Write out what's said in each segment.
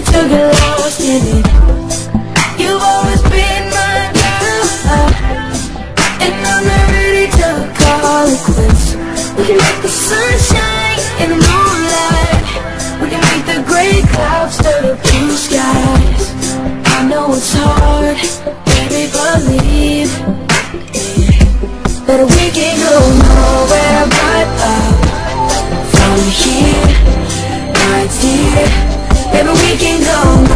never get lost in it. You've always been my and I'm not ready to call it quits. We can make the sunshine moonlight. We can make the gray clouds turn to blue skies. I know it's hard, baby, believe that we can go nowhere but up from here, my dear. Baby, we can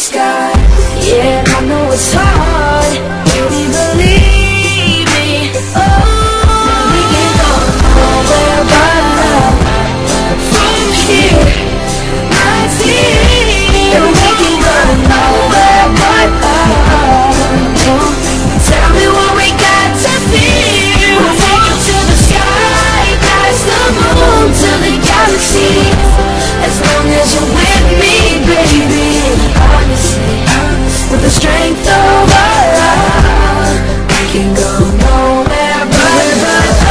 sky. Yeah, I know it's hard, our love, we can go nowhere but but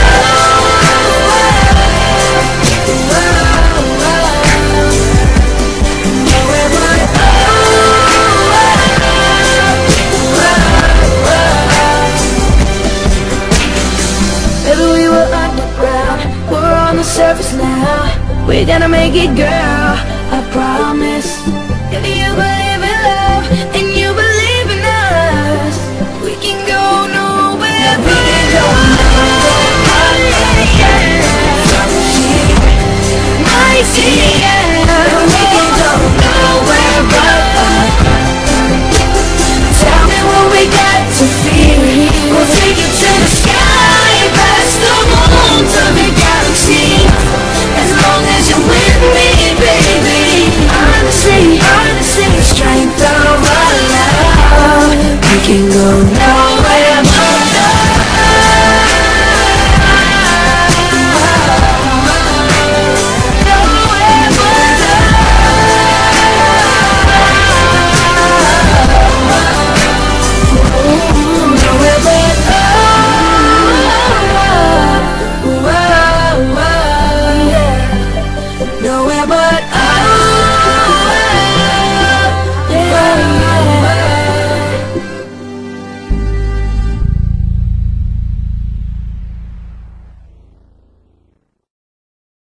surface now. We're gonna make it, girl. I promise. If you.